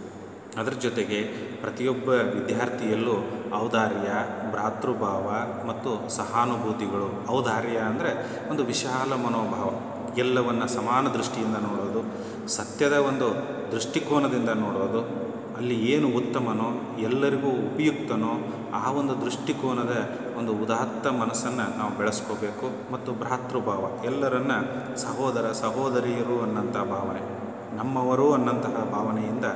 ಅದರ ಜೊತೆಗೆ ಪ್ರತಿಯೊಬ್ಬ ವಿದ್ಯಾರ್ಥಿಯಲ್ಲೂ ಔದಾರ್ಯ, ಭ್ರಾತೃಭಾವ ಮತ್ತು ಸಹಾನುಭೂತಿಗಳು. ಔದಾರ್ಯ ಅಂದರೆ ಒಂದು ವಿಶಾಲ ಮನೋಭಾವ. ಎಲ್ಲವನ್ನು ಸಮಾನ ದೃಷ್ಟಿಯಿಂದ ನೋಡೋದು, ಸತ್ಯದ ಒಂದು ದೃಷ್ಟಿಕೋನದಿಂದ ನೋಡೋದು ಅಲ್ಲಿ ಏನು ಉತ್ತಮನೋ, ಎಲ್ಲರಿಗೂ ಉಪಯುಕ್ತನೋ ಆ ಒಂದು ದೃಷ್ಟಿಕೋನದ ಒಂದು ಉದಾತ್ತ ಮನಸ್ಸನ್ನು ನಾವು ಬೆಳೆಸ್ಕೋಬೇಕು ಮತ್ತು ಭ್ರಾತೃಭಾವ, ಎಲ್ಲರನ್ನ ಸಹೋದರ ಸಹೋದರಿಯರು ಅನ್ನೋಂಥ ಭಾವನೆ, ನಮ್ಮವರು ಅನ್ನಂತಹ ಭಾವನೆಯಿಂದ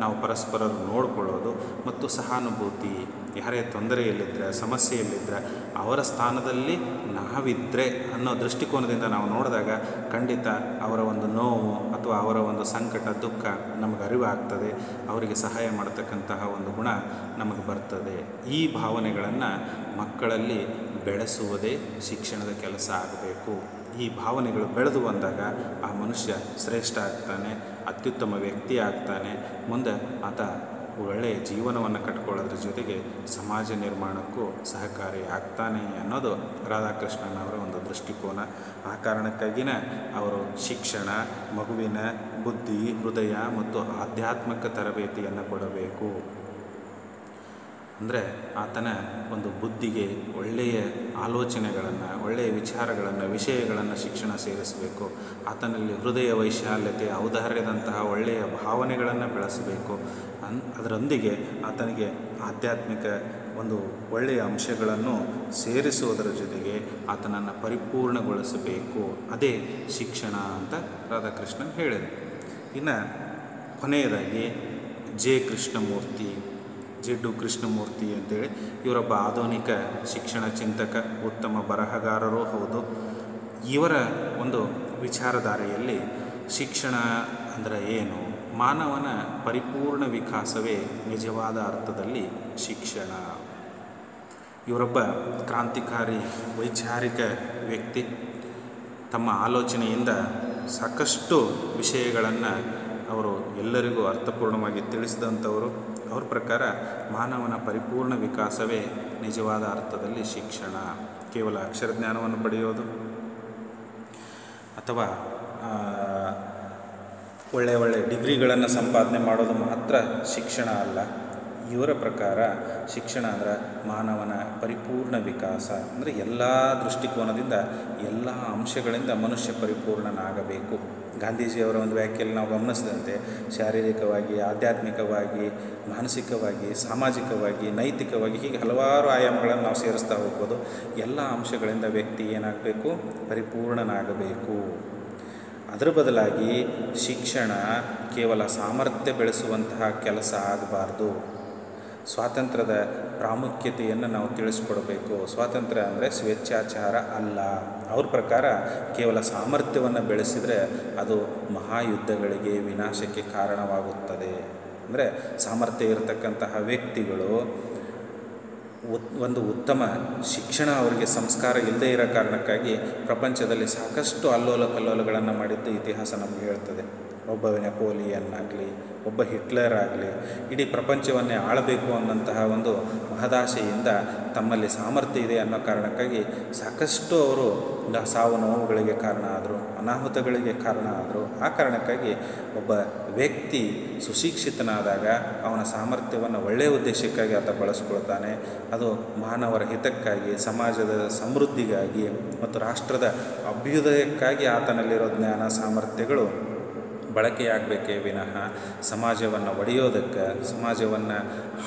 ನಾವು ಪರಸ್ಪರರು ನೋಡಿಕೊಳ್ಳೋದು ಮತ್ತು ಸಹಾನುಭೂತಿ ಯಾರೇ ತೊಂದರೆಯಲ್ಲಿದ್ದರೆ, ಸಮಸ್ಯೆಯಲ್ಲಿದ್ದರೆ ಅವರ ಸ್ಥಾನದಲ್ಲಿ ನಾವಿದ್ದರೆ ಅನ್ನೋ ದೃಷ್ಟಿಕೋನದಿಂದ ನಾವು ನೋಡಿದಾಗ ಖಂಡಿತ ಅವರ ಒಂದು ನೋವು ಅಥವಾ ಅವರ ಒಂದು ಸಂಕಟ, ದುಃಖ ನಮಗೆ ಅರಿವಾಗ್ತದೆ. ಅವರಿಗೆ ಸಹಾಯ ಮಾಡತಕ್ಕಂತಹ ಒಂದು ಗುಣ ನಮಗೆ ಬರ್ತದೆ. ಈ ಭಾವನೆಗಳನ್ನು ಮಕ್ಕಳಲ್ಲಿ ಬೆಳೆಸುವುದೇ ಶಿಕ್ಷಣದ ಕೆಲಸ ಆಗಬೇಕು. ಈ ಭಾವನೆಗಳು ಬೆಳೆದು ಬಂದಾಗ ಆ ಮನುಷ್ಯ ಶ್ರೇಷ್ಠ ಆಗ್ತಾನೆ, ಅತ್ಯುತ್ತಮ ವ್ಯಕ್ತಿ ಆಗ್ತಾನೆ. ಮುಂದೆ ಆತ ಒಳ್ಳೆಯ ಜೀವನವನ್ನು ಕಟ್ಕೊಳ್ಳೋದ್ರ ಜೊತೆಗೆ ಸಮಾಜ ನಿರ್ಮಾಣಕ್ಕೂ ಸಹಕಾರಿ ಆಗ್ತಾನೆ ಅನ್ನೋದು ಅವರ ಒಂದು ದೃಷ್ಟಿಕೋನ. ಆ ಕಾರಣಕ್ಕಾಗಿಯೇ ಅವರು ಶಿಕ್ಷಣ, ಮಗುವಿನ ಬುದ್ಧಿ, ಹೃದಯ ಮತ್ತು ಆಧ್ಯಾತ್ಮಿಕ ತರಬೇತಿಯನ್ನು ಕೊಡಬೇಕು. ಅಂದರೆ ಆತನ ಒಂದು ಬುದ್ಧಿಗೆ ಒಳ್ಳೆಯ ಆಲೋಚನೆಗಳನ್ನು, ಒಳ್ಳೆಯ ವಿಚಾರಗಳನ್ನು, ವಿಷಯಗಳನ್ನು ಶಿಕ್ಷಣ ಸೇರಿಸಬೇಕು. ಆತನಲ್ಲಿ ಹೃದಯ ವೈಶಾಲ್ಯತೆ, ಔದಾರ್ಯದಂತಹ ಒಳ್ಳೆಯ ಭಾವನೆಗಳನ್ನು ಬೆಳೆಸಬೇಕು. ಅನ್, ಅದರೊಂದಿಗೆ ಆತನಿಗೆ ಆಧ್ಯಾತ್ಮಿಕ ಒಂದು ಒಳ್ಳೆಯ ಅಂಶಗಳನ್ನು ಸೇರಿಸುವುದರ ಜೊತೆಗೆ ಆತನನ್ನು ಪರಿಪೂರ್ಣಗೊಳಿಸಬೇಕು. ಅದೇ ಶಿಕ್ಷಣ ಅಂತ ರಾಧಾಕೃಷ್ಣನ್ ಹೇಳಿದರು ಇನ್ನು ಕೊನೆಯದಾಗಿ ಜೆ ಕೃಷ್ಣಮೂರ್ತಿ ಜಿಡ್ಡು ಕೃಷ್ಣಮೂರ್ತಿ ಅಂತೇಳಿ. ಇವರೊಬ್ಬ ಆಧುನಿಕ ಶಿಕ್ಷಣ ಚಿಂತಕ, ಉತ್ತಮ ಬರಹಗಾರರೂ ಹೌದು. ಇವರ ಒಂದು ವಿಚಾರಧಾರೆಯಲ್ಲಿ ಶಿಕ್ಷಣ ಅಂದರೆ ಏನು? ಮಾನವನ ಪರಿಪೂರ್ಣ ವಿಕಾಸವೇ ನಿಜವಾದ ಅರ್ಥದಲ್ಲಿ ಶಿಕ್ಷಣ. ಇವರೊಬ್ಬ ಕ್ರಾಂತಿಕಾರಿ, ವೈಚಾರಿಕ ವ್ಯಕ್ತಿ. ತಮ್ಮ ಆಲೋಚನೆಯಿಂದ ಸಾಕಷ್ಟು ವಿಷಯಗಳನ್ನು ಅವರು ಎಲ್ಲರಿಗೂ ಅರ್ಥಪೂರ್ಣವಾಗಿ ತಿಳಿಸಿದಂಥವರು, ಅವ್ರ ಪ್ರಕಾರ ಮಾನವನ ಪರಿಪೂರ್ಣ ವಿಕಾಸವೇ ನಿಜವಾದ ಅರ್ಥದಲ್ಲಿ ಶಿಕ್ಷಣ. ಕೇವಲ ಅಕ್ಷರ ಜ್ಞಾನವನ್ನು ಪಡೆಯೋದು? ಅಥವಾ ಒಳ್ಳೆಯ ಒಳ್ಳೆಯ ಡಿಗ್ರಿಗಳನ್ನು ಸಂಪಾದನೆ ಮಾಡೋದು ಮಾತ್ರ ಶಿಕ್ಷಣ ಅಲ್ಲ? ಇವರ ಪ್ರಕಾರ ಶಿಕ್ಷಣ ಅಂದರೆ ಮಾನವನ ಪರಿಪೂರ್ಣ ವಿಕಾಸ. ಅಂದರೆ ಎಲ್ಲ ದೃಷ್ಟಿಕೋನದಿಂದ ಎಲ್ಲ ಅಂಶಗಳಿಂದ ಮನುಷ್ಯ ಪರಿಪೂರ್ಣನಾಗಬೇಕು. ಗಾಂಧೀಜಿಯವರ ಒಂದು ವ್ಯಾಖ್ಯೆಯಲ್ಲಿ ನಾವು ಗಮನಿಸಿದಂತೆ ಶಾರೀರಿಕವಾಗಿ, ಆಧ್ಯಾತ್ಮಿಕವಾಗಿ, ಮಾನಸಿಕವಾಗಿ, ಸಾಮಾಜಿಕವಾಗಿ, ನೈತಿಕವಾಗಿ ಹೀಗೆ ಹಲವಾರು ಆಯಾಮಗಳನ್ನು ನಾವು ಸೇರಿಸ್ತಾ ಹೋಗ್ಬೋದು. ಎಲ್ಲ ಅಂಶಗಳಿಂದ ವ್ಯಕ್ತಿ ಏನಾಗಬೇಕು? ಪರಿಪೂರ್ಣನಾಗಬೇಕು. ಅದರ ಬದಲಾಗಿ ಶಿಕ್ಷಣ ಕೇವಲ ಸಾಮರ್ಥ್ಯ ಬೆಳೆಸುವಂತಹ ಕೆಲಸ ಆಗಬಾರ್ದು. ಸ್ವಾತಂತ್ರ್ಯದ ಪ್ರಾಮುಖ್ಯತೆಯನ್ನು ನಾವು ತಿಳಿಸ್ಕೊಡಬೇಕು. ಸ್ವಾತಂತ್ರ್ಯ ಅಂದರೆ ಸ್ವೇಚ್ಛಾಚಾರ ಅಲ್ಲ. ಅವ್ರ ಪ್ರಕಾರ ಕೇವಲ ಸಾಮರ್ಥ್ಯವನ್ನು ಬೆಳೆಸಿದರೆ ಅದು ಮಹಾಯುದ್ಧಗಳಿಗೆ ವಿನಾಶಕ್ಕೆ ಕಾರಣವಾಗುತ್ತದೆ. ಅಂದರೆ ಸಾಮರ್ಥ್ಯ ಇರತಕ್ಕಂತಹ ವ್ಯಕ್ತಿಗಳು ಒಂದು ಉತ್ತಮ ಶಿಕ್ಷಣ ಅವರಿಗೆ ಸಂಸ್ಕಾರ ಇಲ್ಲದೇ ಇರೋ ಕಾರಣಕ್ಕಾಗಿ ಪ್ರಪಂಚದಲ್ಲಿ ಸಾಕಷ್ಟು ಅಲ್ಲೋಲ ಕಲ್ಲೋಲಗಳನ್ನು ಮಾಡಿದ್ದು ಇತಿಹಾಸ ನಮಗೆ ಹೇಳ್ತದೆ. ಒಬ್ಬ ನೆಪೋಲಿಯನ್ ಆಗಲಿ ಒಬ್ಬ ಹಿಟ್ಲರ್ ಆಗಲಿ ಇಡೀ ಪ್ರಪಂಚವನ್ನೇ ಆಳಬೇಕು ಅನ್ನೋಂತಹ ಒಂದು ಮಹದಾಶೆಯಿಂದ ತಮ್ಮಲ್ಲಿ ಸಾಮರ್ಥ್ಯ ಇದೆ ಅನ್ನೋ ಕಾರಣಕ್ಕಾಗಿ ಸಾಕಷ್ಟು ಅವರು ಸಾವು ನೋವುಗಳಿಗೆ ಕಾರಣ ಆದರು, ಅನಾಹುತಗಳಿಗೆ ಕಾರಣ ಆದರು. ಆ ಕಾರಣಕ್ಕಾಗಿ ಒಬ್ಬ ವ್ಯಕ್ತಿ ಸುಶಿಕ್ಷಿತನಾದಾಗ ಅವನ ಸಾಮರ್ಥ್ಯವನ್ನು ಒಳ್ಳೆಯ ಉದ್ದೇಶಕ್ಕಾಗಿ ಆತ ಬಳಸ್ಕೊಳ್ತಾನೆ. ಅದು ಮಾನವರ ಹಿತಕ್ಕಾಗಿ, ಸಮಾಜದ ಸಮೃದ್ಧಿಗಾಗಿ ಮತ್ತು ರಾಷ್ಟ್ರದ ಅಭ್ಯುದಯಕ್ಕಾಗಿ ಆತನಲ್ಲಿರೋ ಜ್ಞಾನ, ಸಾಮರ್ಥ್ಯಗಳು ಬಳಕೆಯಾಗಬೇಕೇ ವಿನಃ ಸಮಾಜವನ್ನು ಒಡೆಯೋದಕ್ಕೆ ಸಮಾಜವನ್ನು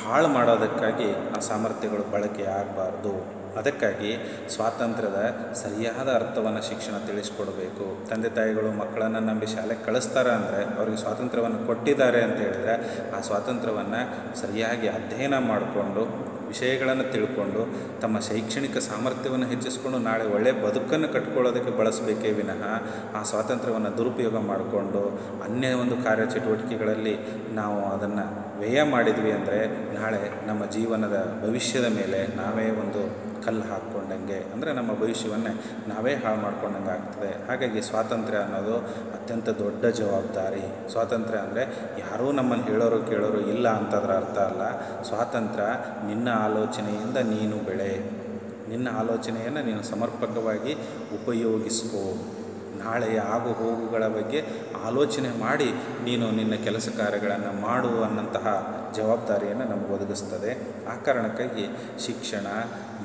ಹಾಳು ಮಾಡೋದಕ್ಕಾಗಿ ಆ ಸಾಮರ್ಥ್ಯಗಳು ಬಳಕೆ ಆಗಬಾರ್ದು ಅದಕ್ಕಾಗಿ ಸ್ವಾತಂತ್ರ್ಯದ ಸರಿಯಾದ ಅರ್ಥವನ್ನು ಶಿಕ್ಷಣ ತಿಳಿಸ್ಕೊಡಬೇಕು. ತಂದೆ ತಾಯಿಗಳು ಮಕ್ಕಳನ್ನು ನಂಬಿ ಶಾಲೆಗೆ ಕಳಿಸ್ತಾರೆ ಅಂದರೆ ಅವರಿಗೆ ಸ್ವಾತಂತ್ರ್ಯವನ್ನು ಕೊಟ್ಟಿದ್ದಾರೆ ಅಂತ ಹೇಳಿದರೆ ಆ ಸ್ವಾತಂತ್ರ್ಯವನ್ನು ಸರಿಯಾಗಿ ಅಧ್ಯಯನ ಮಾಡಿಕೊಂಡು, ವಿಷಯಗಳನ್ನು ತಿಳ್ಕೊಂಡು, ತಮ್ಮ ಶೈಕ್ಷಣಿಕ ಸಾಮರ್ಥ್ಯವನ್ನು ಹೆಚ್ಚಿಸ್ಕೊಂಡು ನಾಳೆ ಒಳ್ಳೆಯ ಬದುಕನ್ನು ಕಟ್ಕೊಳ್ಳೋದಕ್ಕೆ ಬಳಸಬೇಕೇ ವಿನಃ ಆ ಸ್ವಾತಂತ್ರ್ಯವನ್ನು ದುರುಪಯೋಗ ಮಾಡಿಕೊಂಡು ಅನ್ಯ ಒಂದು ಕಾರ್ಯಚಟುವಟಿಕೆಗಳಲ್ಲಿ ನಾವು ಅದನ್ನು ವ್ಯಯ ಮಾಡಿದ್ವಿ ಅಂದರೆ ನಾಳೆ ನಮ್ಮ ಜೀವನದ ಭವಿಷ್ಯದ ಮೇಲೆ ನಾವೇ ಒಂದು ಕಲ್ಲು ಹಾಕ್ಕೊಂಡಂಗೆ, ಅಂದರೆ ನಮ್ಮ ಭವಿಷ್ಯವನ್ನೇ ನಾವೇ ಹಾಳು ಮಾಡ್ಕೊಂಡಂಗೆ ಆಗ್ತದೆ. ಹಾಗಾಗಿ ಸ್ವಾತಂತ್ರ್ಯ ಅನ್ನೋದು ಅತ್ಯಂತ ದೊಡ್ಡ ಜವಾಬ್ದಾರಿ. ಸ್ವಾತಂತ್ರ್ಯ ಅಂದರೆ ಯಾರೂ ನಮ್ಮನ್ನು ಹೇಳೋರು ಕೇಳೋರು ಇಲ್ಲ ಅಂತದ್ರ ಅರ್ಥ ಅಲ್ಲ. ಸ್ವಾತಂತ್ರ್ಯ ನಿನ್ನ ಆಲೋಚನೆಯಿಂದ ನೀನು ಬೆಳೆ. ನಿನ್ನ ಆಲೋಚನೆಯನ್ನು ನೀನು ಸಮರ್ಪಕವಾಗಿ ಉಪಯೋಗಿಸ್ಕೋ. ನಾಳೆಯ ಆಗು ಹೋಗುಗಳ ಬಗ್ಗೆ ಆಲೋಚನೆ ಮಾಡಿ ನೀನು ನಿನ್ನ ಕೆಲಸ ಕಾರ್ಯಗಳನ್ನು ಮಾಡು ಅನ್ನಂತಹ ಜವಾಬ್ದಾರಿಯನ್ನು ನಮಗೆ ಒದಗಿಸ್ತದೆ. ಆ ಕಾರಣಕ್ಕಾಗಿ ಶಿಕ್ಷಣ,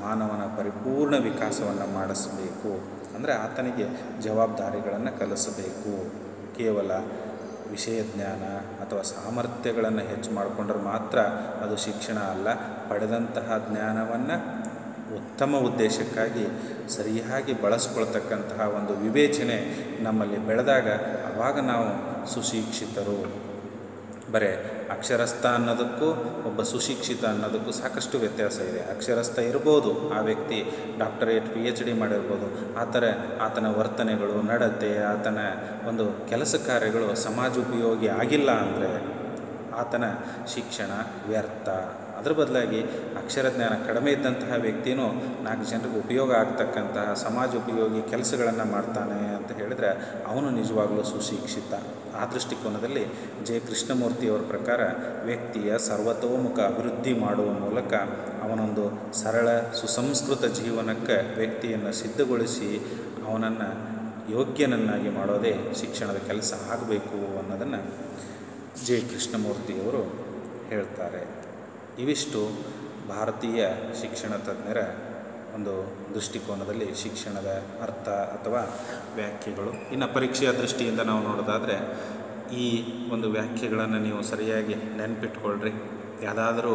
ಮಾನವನ ಪರಿಪೂರ್ಣ ವಿಕಾಸವನ್ನು ಮಾಡಿಸಬೇಕು. ಅಂದರೆ ಆತನಿಗೆ ಜವಾಬ್ದಾರಿಗಳನ್ನು ಕಲಿಸಬೇಕು. ಕೇವಲ ವಿಷಯ ಜ್ಞಾನ ಅಥವಾ ಸಾಮರ್ಥ್ಯಗಳನ್ನು ಹೆಚ್ಚು ಮಾಡಿಕೊಂಡ್ರೆ ಮಾತ್ರ ಅದು ಶಿಕ್ಷಣ ಅಲ್ಲ, ಪಡೆದಂತಹ ಜ್ಞಾನವನ್ನು ಉತ್ತಮ ಉದ್ದೇಶಕ್ಕಾಗಿ ಸರಿಯಾಗಿ ಬಳಸ್ಕೊಳ್ತಕ್ಕಂತಹ ಒಂದು ವಿವೇಚನೆ ನಮ್ಮಲ್ಲಿ ಬೆಳೆದಾಗ ಆವಾಗ ನಾವು ಸುಶಿಕ್ಷಿತರು. ಬರೇ ಅಕ್ಷರಸ್ಥ ಅನ್ನೋದಕ್ಕೂ ಒಬ್ಬ ಸುಶಿಕ್ಷಿತ ಅನ್ನೋದಕ್ಕೂ ಸಾಕಷ್ಟು ವ್ಯತ್ಯಾಸ ಇದೆ. ಅಕ್ಷರಸ್ಥ ಇರ್ಬೋದು, ಆ ವ್ಯಕ್ತಿ ಡಾಕ್ಟರೇಟ್ ಪಿ ಎಚ್ ಡಿ ಮಾಡಿರ್ಬೋದು. ಆ ಥರ ಆತನ ವರ್ತನೆಗಳು, ನಡತೆ, ಆತನ ಒಂದು ಕೆಲಸ ಕಾರ್ಯಗಳು ಸಮಾಜ ಉಪಯೋಗಿ ಆಗಿಲ್ಲ ಅಂದರೆ ಆತನ ಶಿಕ್ಷಣ ವ್ಯರ್ಥ. ಅದರ ಬದಲಾಗಿ ಅಕ್ಷರ ಜ್ಞಾನ ಕಡಿಮೆ ಇದ್ದಂತಹ ವ್ಯಕ್ತಿನೂ ನಾಲ್ಕು ಜನರಿಗೆ ಉಪಯೋಗ ಆಗ್ತಕ್ಕಂತಹ ಸಮಾಜ ಉಪಯೋಗಿ ಕೆಲಸಗಳನ್ನು ಮಾಡ್ತಾನೆ ಅಂತ ಹೇಳಿದರೆ ಅವನು ನಿಜವಾಗಲೂ ಸುಶಿಕ್ಷಿತ. ಆ ದೃಷ್ಟಿಕೋನದಲ್ಲಿ ಜೆ ಕೃಷ್ಣಮೂರ್ತಿಯವರ ಪ್ರಕಾರ ವ್ಯಕ್ತಿಯ ಸರ್ವತೋಮುಖ ಅಭಿವೃದ್ಧಿ ಮಾಡುವ ಮೂಲಕ ಅವನೊಂದು ಸರಳ ಸುಸಂಸ್ಕೃತ ಜೀವನಕ್ಕೆ ವ್ಯಕ್ತಿಯನ್ನು ಸಿದ್ಧಗೊಳಿಸಿ ಅವನನ್ನು ಯೋಗ್ಯನನ್ನಾಗಿ ಮಾಡೋದೇ ಶಿಕ್ಷಣದ ಕೆಲಸ ಆಗಬೇಕು ಅನ್ನೋದನ್ನು ಜೆ ಕೃಷ್ಣಮೂರ್ತಿಯವರು ಹೇಳ್ತಾರೆ. ಇವಿಷ್ಟು ಭಾರತೀಯ ಶಿಕ್ಷಣ ತಜ್ಞರ ಒಂದು ದೃಷ್ಟಿಕೋನದಲ್ಲಿ ಶಿಕ್ಷಣದ ಅರ್ಥ ಅಥವಾ ವ್ಯಾಖ್ಯೆಗಳು. ಇನ್ನು ಪರೀಕ್ಷೆಯ ದೃಷ್ಟಿಯಿಂದ ನಾವು ನೋಡೋದಾದರೆ, ಈ ಒಂದು ವ್ಯಾಖ್ಯೆಗಳನ್ನು ನೀವು ಸರಿಯಾಗಿ ನೆನಪಿಟ್ಕೊಳ್ರಿ. ಯಾವುದಾದರೂ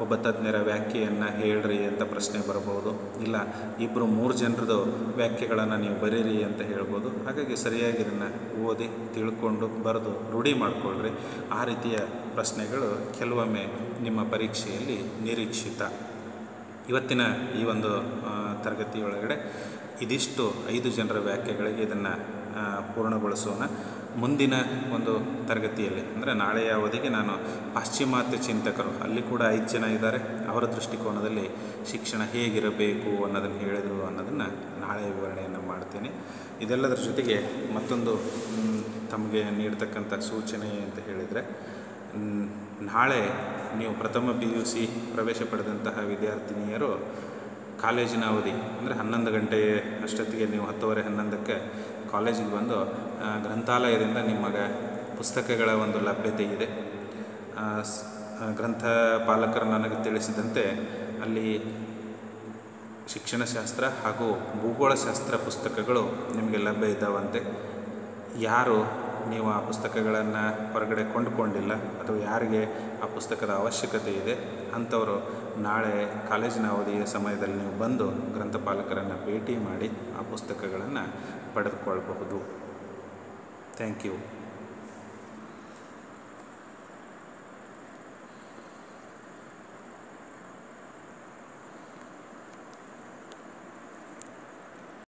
ಒಬ್ಬ ತಜ್ಞರ ವ್ಯಾಖ್ಯೆಯನ್ನು ಹೇಳ್ರಿ ಅಂತ ಪ್ರಶ್ನೆ ಬರಬಹುದು. ಇಲ್ಲ ಇಬ್ಬರು ಮೂರು ಜನರದು ವ್ಯಾಖ್ಯೆಗಳನ್ನು ನೀವು ಬರೀರಿ ಅಂತ ಹೇಳ್ಬೋದು. ಹಾಗಾಗಿ ಸರಿಯಾಗಿ ಇದನ್ನು ಓದಿ, ತಿಳ್ಕೊಂಡು, ಬರೆದು, ರೂಢಿ ಮಾಡಿಕೊಳ್ಳ್ರಿ ಆ ರೀತಿಯ ಪ್ರಶ್ನೆಗಳು ಕೆಲವೊಮ್ಮೆ ನಿಮ್ಮ ಪರೀಕ್ಷೆಯಲ್ಲಿ ನಿರೀಕ್ಷಿತ. ಇವತ್ತಿನ ಈ ಒಂದು ತರಗತಿಯೊಳಗಡೆ ಇದಿಷ್ಟು ಐದು ಜನರ ವ್ಯಾಖ್ಯೆಗಳಿಗೆ ಇದನ್ನು ಪೂರ್ಣಗೊಳಿಸೋಣ. ಮುಂದಿನ ಒಂದು ತರಗತಿಯಲ್ಲಿ, ಅಂದರೆ ನಾಳೆಯ ಅವಧಿಗೆ ನಾನು ಪಾಶ್ಚಿಮಾತ್ಯ ಚಿಂತಕರು, ಅಲ್ಲಿ ಕೂಡ ಐದು ಜನ ಇದ್ದಾರೆ. ಅವರ ದೃಷ್ಟಿಕೋನದಲ್ಲಿ ಶಿಕ್ಷಣ ಹೇಗಿರಬೇಕು ಅನ್ನೋದನ್ನು ಹೇಳಿದರು ಅನ್ನೋದನ್ನು ನಾಳೆ ವಿವರಣೆಯನ್ನು ಮಾಡ್ತೇನೆ. ಇದೆಲ್ಲದರ ಜೊತೆಗೆ ಮತ್ತೊಂದು ತಮಗೆ ನೀಡ್ತಕ್ಕಂಥ ಸೂಚನೆ ಅಂತ ಹೇಳಿದರೆ ನಾಳೆ ನೀವು ಪ್ರಥಮ ಪಿ ಯು ಸಿ ಪ್ರವೇಶ ಪಡೆದಂತಹ ವಿದ್ಯಾರ್ಥಿನಿಯರು ಕಾಲೇಜಿನ ಅವಧಿ, ಅಂದರೆ ಹನ್ನೊಂದು ಗಂಟೆ ಅಷ್ಟೊತ್ತಿಗೆ ನೀವು ಹತ್ತುವರೆ ಹನ್ನೊಂದಕ್ಕೆ ಕಾಲೇಜಿಗೆ ಬಂದು ಗ್ರಂಥಾಲಯದಿಂದ ನಿಮಗೆ ಪುಸ್ತಕಗಳ ಒಂದು ಲಭ್ಯತೆ ಇದೆ. ಗ್ರಂಥ ಪಾಲಕರು ನನಗೆ ತಿಳಿಸಿದಂತೆ ಅಲ್ಲಿ ಶಿಕ್ಷಣಶಾಸ್ತ್ರ ಹಾಗೂ ಭೂಗೋಳಶಾಸ್ತ್ರ ಪುಸ್ತಕಗಳು ನಿಮಗೆ ಲಭ್ಯ ಇದ್ದಾವಂತೆ. ಯಾರು ನೀವು ಆ ಪುಸ್ತಕಗಳನ್ನು ಹೊರಗಡೆ ಕೊಂಡುಕೊಂಡಿಲ್ಲ ಅಥವಾ ಯಾರಿಗೆ ಆ ಪುಸ್ತಕದ ಅವಶ್ಯಕತೆ ಇದೆ ಅಂಥವರು ನಾಳೆ ಕಾಲೇಜಿನ ಅವಧಿಯ ಸಮಯದಲ್ಲಿ ನೀವು ಬಂದು ಗ್ರಂಥಪಾಲಕರನ್ನು ಭೇಟಿ ಮಾಡಿ ಆ ಪುಸ್ತಕಗಳನ್ನು ಪಡೆದುಕೊಳ್ಳಬಹುದು ಥ್ಯಾಂಕ್ ಯು.